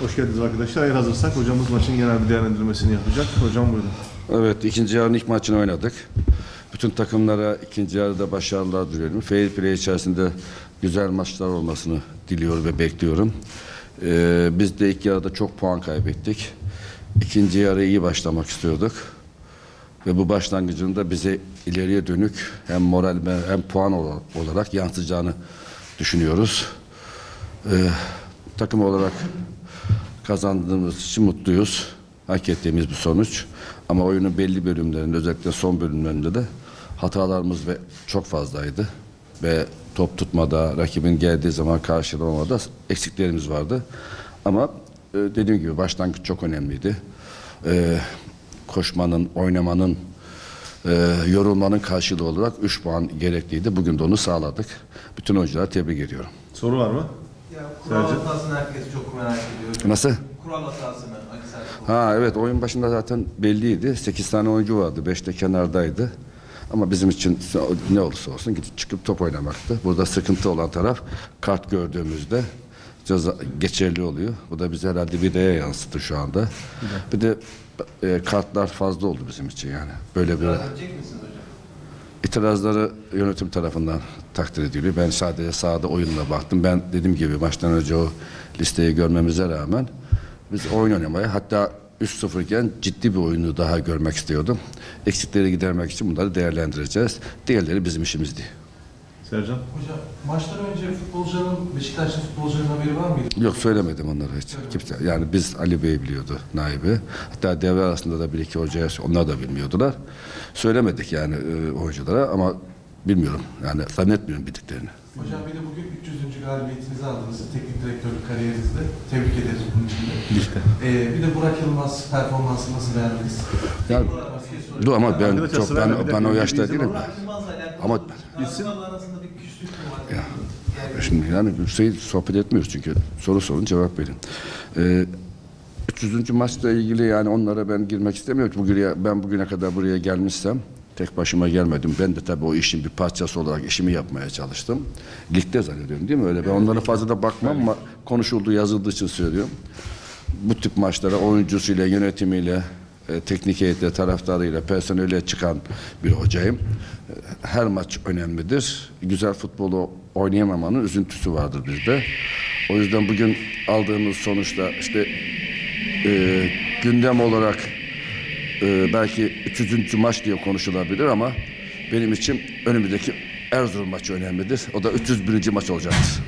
Hoş geldiniz arkadaşlar. Eğer hazırsak hocamız maçın genel bir değerlendirmesini yapacak. Hocam buyurun. Evet, ikinci yarının ilk maçını oynadık. Bütün takımlara ikinci yarıda başarılar diliyorum. Fair play içerisinde güzel maçlar olmasını diliyorum ve bekliyorum. Ee, biz de ilk yarıda çok puan kaybettik. İkinci yarı iyi başlamak istiyorduk. Ve bu başlangıcın da bize ileriye dönük hem moral hem puan ola- olarak yansıyacağını düşünüyoruz. Ee, takım olarak kazandığımız için mutluyuz. Hak ettiğimiz bir sonuç. Ama oyunun belli bölümlerinde özellikle son bölümlerinde de hatalarımız ve çok fazlaydı. Ve top tutmada, rakibin geldiği zaman karşılamada eksiklerimiz vardı. Ama e, dediğim gibi başlangıç çok önemliydi. E, koşmanın, oynamanın, e, yorulmanın karşılığı olarak 3 puan gerekliydi. Bugün de onu sağladık. Bütün oyunculara tebrik ediyorum. Soru var mı? Ya kural hatasını herkes çok merak ediyor. Nasıl? Kural hatasını Ha evet oyun başında zaten belliydi. 8 tane oyuncu vardı. 5 de kenardaydı. Ama bizim için ne olursa olsun gidip çıkıp top oynamaktı. Burada sıkıntı olan taraf kart gördüğümüzde ceza geçerli oluyor. Bu da bize herhalde videoya yansıttı şu anda. Bir de e, kartlar fazla oldu bizim için yani. Böyle bir Biraz edecek misiniz hocam? İtirazları yönetim tarafından takdir ediliyor. Ben sadece sahada oyununa baktım. Ben dediğim gibi maçtan önce o listeyi görmemize rağmen biz oyun oynamaya hatta 3-0 iken ciddi bir oyunu daha görmek istiyordum. Eksikleri gidermek için bunları değerlendireceğiz. Diğerleri bizim işimiz değil. Sercan. Hocam maçtan önce futbolcuların, Beşiktaşlı futbolcuların haberi var mıydı? Yok söylemedim onlara hiç. Kimse. Yani biz Ali Bey biliyordu naibi. Hatta devre arasında da bir iki hocaya onlar da bilmiyordular. Söylemedik yani e, oyunculara ama bilmiyorum. Yani zannetmiyorum bildiklerini. Hocam bir de bugün 300. galibiyetinizi aldınız teknik direktörlük kariyerinizde. Tebrik ederiz bunun için de. Liste. Ee, bir de Burak Yılmaz performansı nasıl beğendiniz? Yani, soruyorum. dur ama ben çok ben, ben o yaşta değilim. Burak Yılmaz'la Ama arasında bir küslük var? Ya. Şimdi yani şey sohbet etmiyoruz çünkü soru sorun cevap verin. Ee, 300. maçla ilgili yani onlara ben girmek istemiyorum bugüne, ben bugüne kadar buraya gelmişsem tek başıma gelmedim. Ben de tabii o işin bir parçası olarak işimi yapmaya çalıştım. Ligde zannediyorum değil mi öyle? Ben onlara fazla da bakmam ama konuşulduğu yazıldığı için söylüyorum. Bu tip maçlara oyuncusuyla, yönetimiyle, e, teknik heyetle, taraftarıyla, personeliyle çıkan bir hocayım. E, Her maç önemlidir. Güzel futbolu oynayamamanın üzüntüsü vardır bizde. O yüzden bugün aldığımız sonuçta işte e, gündem olarak e, belki 300. maç diye konuşulabilir ama benim için önümüzdeki Erzurum maçı önemlidir. O da 301. maç olacaktır.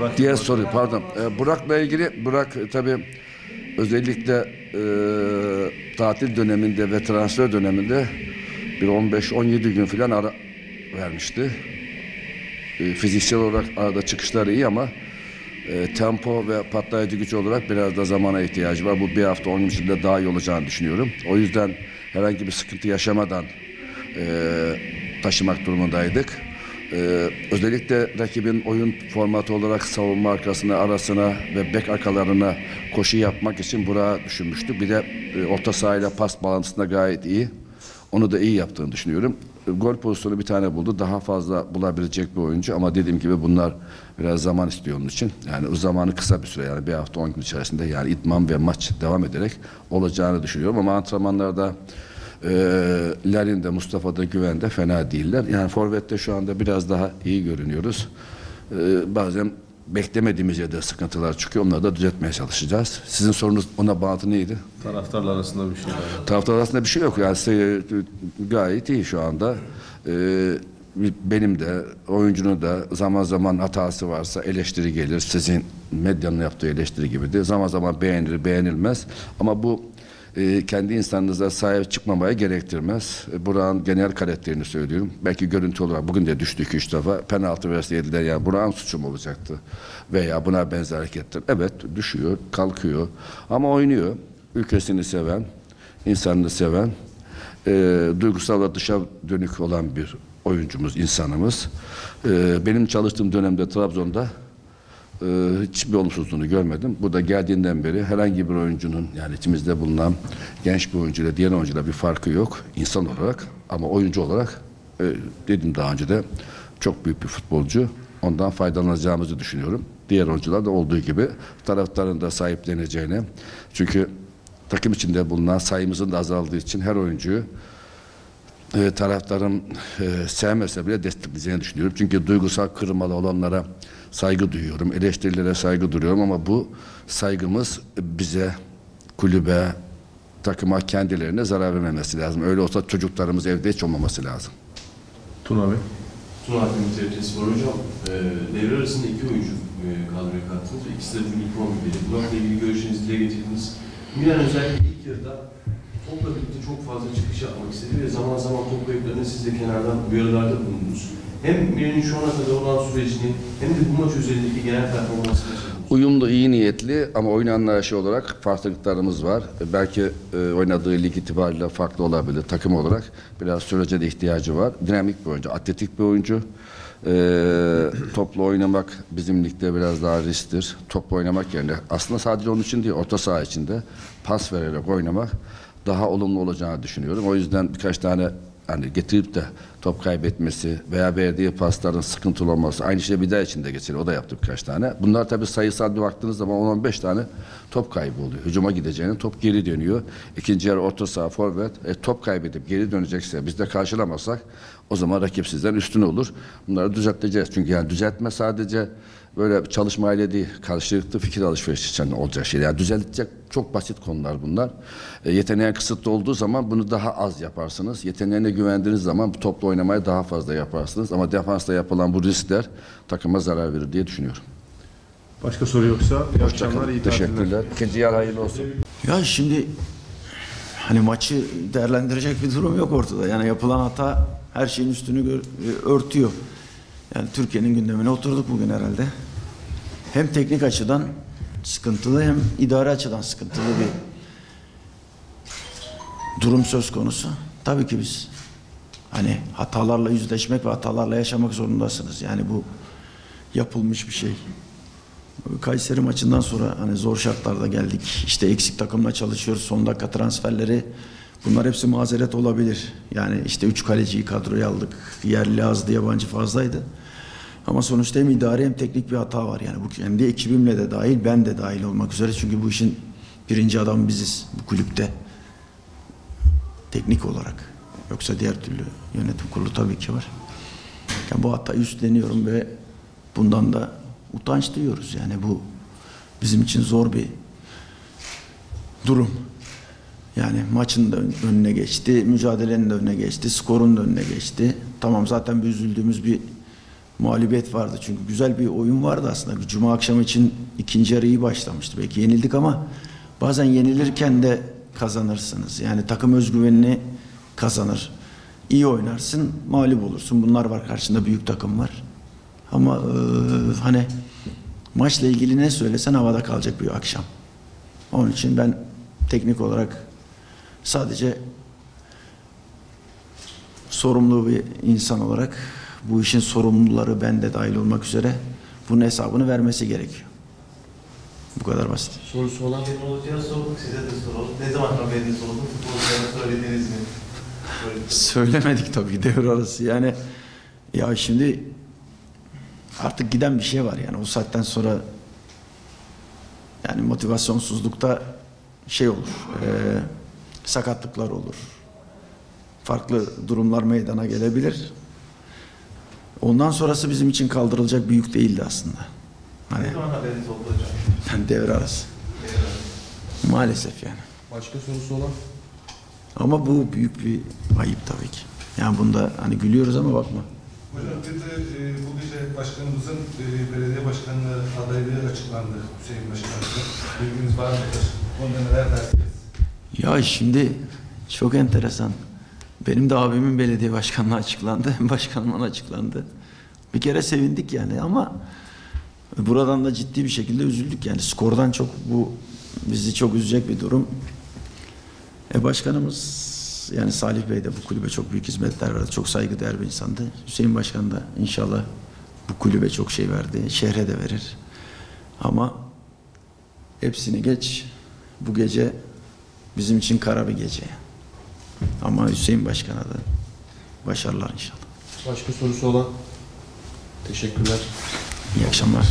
Burak. Diğer soru pardon. Ee, Burak'la ilgili Burak e, tabii özellikle e, tatil döneminde ve transfer döneminde bir 15-17 gün falan ara vermişti. E, fiziksel olarak arada çıkışları iyi ama e, tempo ve patlayıcı güç olarak biraz da zamana ihtiyacı var. Bu bir hafta onun içinde daha iyi olacağını düşünüyorum. O yüzden herhangi bir sıkıntı yaşamadan e, taşımak durumundaydık. Ee, özellikle rakibin oyun formatı olarak savunma arkasına, arasına ve bek arkalarına koşu yapmak için Burak'ı düşünmüştük. Bir de e, orta sahayla pas bağlantısında gayet iyi. Onu da iyi yaptığını düşünüyorum. E, Gol pozisyonu bir tane buldu. Daha fazla bulabilecek bir oyuncu ama dediğim gibi bunlar biraz zaman istiyor onun için. Yani o zamanı kısa bir süre yani bir hafta on gün içerisinde yani idman ve maç devam ederek olacağını düşünüyorum ama antrenmanlarda Larin de Mustafa da Güven de fena değiller. Yani Forvet'te şu anda biraz daha iyi görünüyoruz. E, bazen beklemediğimiz yerde sıkıntılar çıkıyor. Onları da düzeltmeye çalışacağız. Sizin sorunuz ona bağlı neydi? Taraftarlar arasında bir şey var. Taraftar arasında bir şey yok. Yani se- gayet iyi şu anda. Ee, benim de oyuncunun da zaman zaman hatası varsa eleştiri gelir. Sizin medyanın yaptığı eleştiri gibi de zaman zaman beğenilir beğenilmez. Ama bu e, kendi insanınıza sahip çıkmamaya gerektirmez. E, Burak'ın genel karakterini söylüyorum. Belki görüntü olarak bugün de düştü iki üç defa. Penaltı verseydiler yani Burak'ın suçu mu olacaktı? Veya buna benzer hareketler. Evet düşüyor, kalkıyor ama oynuyor. Ülkesini seven, insanını seven, e, duygusal ve dışa dönük olan bir oyuncumuz, insanımız. E, benim çalıştığım dönemde Trabzon'da e, hiçbir olumsuzluğunu görmedim. Burada geldiğinden beri herhangi bir oyuncunun yani içimizde bulunan genç bir oyuncuyla diğer oyuncuyla bir farkı yok insan olarak ama oyuncu olarak e, dedim daha önce de çok büyük bir futbolcu. Ondan faydalanacağımızı düşünüyorum. diğer oyuncular da olduğu gibi taraftarın da sahipleneceğini çünkü takım içinde bulunan sayımızın da azaldığı için her oyuncuyu e, taraftarın e, sevmese bile destekleyeceğini düşünüyorum. Çünkü duygusal kırılmalı olanlara saygı duyuyorum, eleştirilere saygı duyuyorum ama bu saygımız bize, kulübe, takıma, kendilerine zarar vermemesi lazım. Öyle olsa çocuklarımız evde hiç olmaması lazım. Tuna Bey. Tuna Akdeniz TRT Spor Hocam, e, devre arasında iki oyuncu e, kadroya kattınız ve ikisi de ilk 11'deydi. Bunlarla ilgili görüşlerinizi dile getirdiniz. Milan özellikle ilk yarıda topla birlikte çok fazla çıkış yapmak istedi ve zaman zaman top kayıplarına siz de kenardan uyarılarda bulundunuz. Hem Milan'in şu ana kadar olan sürecini hem de bu maç özelindeki genel performansını. Uyumlu, iyi niyetli ama oyun anlayışı olarak farklılıklarımız var. E, Belki e, oynadığı lig itibariyle farklı olabilir takım olarak. Biraz sürece de ihtiyacı var. Dinamik bir oyuncu, atletik bir oyuncu. E, topla oynamak bizim ligde biraz daha risktir. Topla oynamak yerine aslında sadece onun için değil, orta saha içinde pas vererek oynamak daha olumlu olacağını düşünüyorum. O yüzden birkaç tane hani getirip de top kaybetmesi veya verdiği pasların sıkıntılı olması aynı şey bir daha içinde geçer. O da yaptı birkaç tane. Bunlar tabii sayısal bir baktığınız zaman 10-15 tane top kaybı oluyor. Hücuma gideceğinin top geri dönüyor. İkinci yarı orta saha forvet e, top kaybedip geri dönecekse biz de karşılamazsak o zaman rakip sizden üstün olur. Bunları düzelteceğiz. Çünkü yani düzeltme sadece böyle çalışmayla değil, karşılıklı fikir alışverişi için olacak şey. Yani düzeltecek çok basit konular bunlar. E, yeteneğin kısıtlı olduğu zaman bunu daha az yaparsınız. Yeteneğine güvendiğiniz zaman bu topla oynamayı daha fazla yaparsınız. Ama defansta yapılan bu riskler takıma zarar verir diye düşünüyorum. Başka soru yoksa iyi akşamlar, iyi tatiller. Teşekkürler. İkinci yer hayırlı olsun. Ya şimdi hani maçı değerlendirecek bir durum yok ortada. Yani yapılan hata her şeyin üstünü gör- e, örtüyor. Yani Türkiye'nin gündemine oturduk bugün herhalde. Hem teknik açıdan sıkıntılı hem idari açıdan sıkıntılı bir durum söz konusu. Tabii ki biz hani hatalarla yüzleşmek ve hatalarla yaşamak zorundasınız. Yani bu yapılmış bir şey. Kayseri maçından sonra hani zor şartlarda geldik. İşte eksik takımla çalışıyoruz. Son dakika transferleri. Bunlar hepsi mazeret olabilir. Yani işte üç kaleciyi kadroya aldık. Yerli azdı, yabancı fazlaydı. Ama sonuçta hem idari hem teknik bir hata var. Yani bu kendi ekibimle de dahil, ben de dahil olmak üzere. Çünkü bu işin birinci adamı biziz bu kulüpte. Teknik olarak. Yoksa diğer türlü yönetim kurulu tabii ki var. Yani bu hatayı üstleniyorum ve bundan da utanç duyuyoruz. Yani bu bizim için zor bir durum. Yani maçın da ön- önüne geçti, mücadelenin de önüne geçti, skorun da önüne geçti. Tamam zaten bir üzüldüğümüz bir mağlubiyet vardı. Çünkü güzel bir oyun vardı aslında. Cuma akşamı için ikinci yarı iyi başlamıştı. Belki yenildik ama bazen yenilirken de kazanırsınız. Yani takım özgüvenini kazanır. İyi oynarsın, mağlup olursun. Bunlar var karşında büyük takım var. Ama eee, hani maçla ilgili ne söylesen havada kalacak bir akşam. Onun için ben teknik olarak sadece sorumlu bir insan olarak bu işin sorumluları ben de dahil olmak üzere bunun hesabını vermesi gerekiyor. Bu kadar basit. Sorusu olan Şenol Hoca'ya sorduk, size de soralım. Ne zaman haberiniz oldu? Futbolculara söylediniz mi? Söylemedik tabii devre arası. Yani ya şimdi artık giden bir şey var yani o saatten sonra yani motivasyonsuzlukta şey olur. eee, sakatlıklar olur. Farklı durumlar meydana gelebilir. Ondan sonrası bizim için kaldırılacak bir yük değildi aslında. Hani Ne zaman haberiniz oldu hocam? yani devre arası. Maalesef yani. Başka sorusu olan? Ama bu büyük bir ayıp tabii ki. Yani bunda hani gülüyoruz ama bakma. Hocam bir de e, bu gece başkanımızın e, belediye başkanlığı adaylığı açıklandı Hüseyin Başkanımızın. Bilginiz var mıdır? Konuda neler dersiniz? Ya şimdi çok enteresan. Benim de abimin belediye başkanlığı açıklandı. Hem açıklandı. Bir kere sevindik yani ama buradan da ciddi bir şekilde üzüldük. Yani skordan çok bu bizi çok üzecek bir durum. E başkanımız yani Salih Bey de bu kulübe çok büyük hizmetler verdi. Çok saygıdeğer bir insandı. Hüseyin Başkan da inşallah bu kulübe çok şey verdi. Şehre de verir. Ama hepsini geç. Bu gece bizim için kara bir gece. Ama Hüseyin Başkan'a da başarılar inşallah. Başka sorusu olan? Teşekkürler. İyi akşamlar.